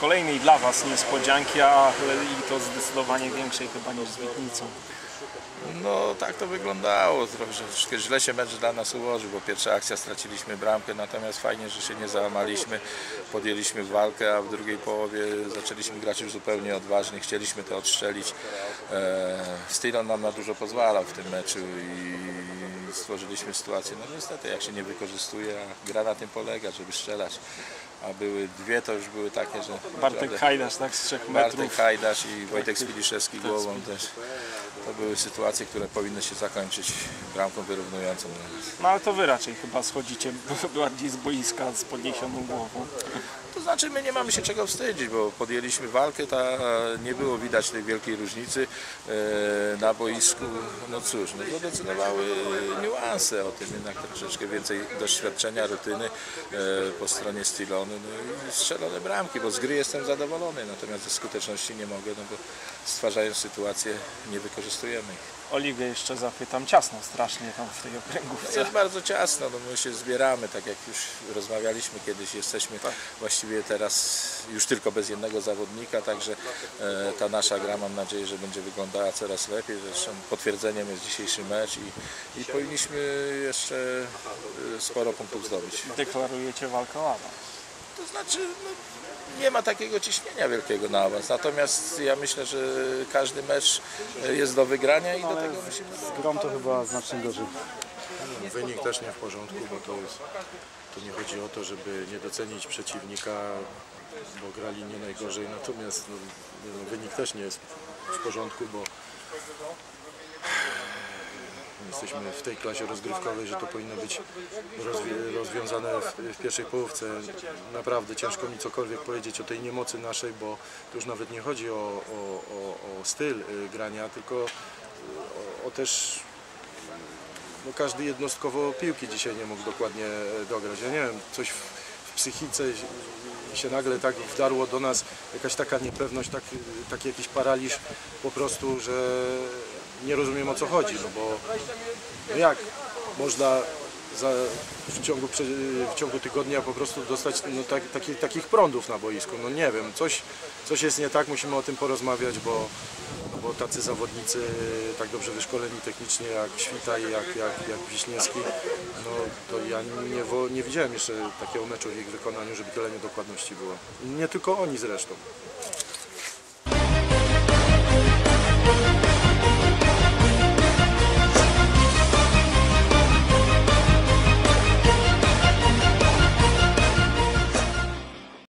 kolejnej dla Was niespodzianki, a i to zdecydowanie większej chyba niż z Witnicą. No tak to wyglądało, troszkę źle się mecz dla nas ułożył, bo pierwsza akcja straciliśmy bramkę, natomiast fajnie, że się nie załamaliśmy, podjęliśmy walkę, a w drugiej połowie zaczęliśmy grać już zupełnie odważnie, chcieliśmy to odstrzelić. E, Stylon nam na dużo pozwalał w tym meczu i stworzyliśmy sytuację, no niestety jak się nie wykorzystuje, a gra na tym polega, żeby strzelać, a były dwie to już były takie, że Bartek naprawdę- Hajdasz tak z 3 metrów. Bartek Hajdasz i Wojtek Spiliszewski głową też. To były sytuacje, które powinny się zakończyć bramką wyrównującą. No ale to Wy raczej chyba schodzicie bardziej z boiska z podniesioną głową. To znaczy my nie mamy się czego wstydzić, bo podjęliśmy walkę, ta, nie było widać tej wielkiej różnicy e, na boisku. No cóż, no zadecydowały niuanse o tym, jednak troszeczkę więcej doświadczenia, rutyny e, po stronie Stilony no i strzelone bramki, bo z gry jestem zadowolony, natomiast ze skuteczności nie mogę, no bo stwarzając sytuację nie wykorzystujemy ich. Oliwię jeszcze zapytam, ciasno strasznie tam w tej okręgówce. Jest bardzo ciasno, no my się zbieramy, tak jak już rozmawialiśmy kiedyś, jesteśmy właściwie teraz już tylko bez jednego zawodnika, także e, ta nasza gra mam nadzieję, że będzie wyglądała coraz lepiej, zresztą potwierdzeniem jest dzisiejszy mecz i, i powinniśmy jeszcze e, sporo punktów zdobyć. Deklarujecie walkę o awans. To znaczy no, nie ma takiego ciśnienia wielkiego na awans, natomiast ja myślę, że każdy mecz e, jest do wygrania i do tego musimy Z grą to chyba znacznie gorzej. Wynik też nie w porządku, bo to jest, to nie chodzi o to, żeby nie docenić przeciwnika, bo grali nie najgorzej, natomiast no, no, wynik też nie jest w porządku, bo jesteśmy w tej klasie rozgrywkowej, że to powinno być rozwi- rozwiązane w, w pierwszej połówce. Naprawdę ciężko mi cokolwiek powiedzieć o tej niemocy naszej, bo to już nawet nie chodzi o, o, o, o styl y, grania, tylko y, o, o też no każdy jednostkowo piłki dzisiaj nie mógł dokładnie e, dograć. Ja nie wiem, coś w, w psychice się nagle tak wdarło do nas, jakaś taka niepewność, tak, taki jakiś paraliż po prostu, że nie rozumiem o co chodzi, no bo no jak można za, w, ciągu, w ciągu tygodnia po prostu dostać no, tak, taki, takich prądów na boisku, no nie wiem, coś, coś jest nie tak, musimy o tym porozmawiać, bo, no bo tacy zawodnicy tak dobrze wyszkoleni technicznie jak Świtaj, jak, jak, jak Wiśniewski, no to ja nie, nie widziałem jeszcze takiego meczu w ich wykonaniu, żeby tyle niedokładności było. Nie tylko oni zresztą.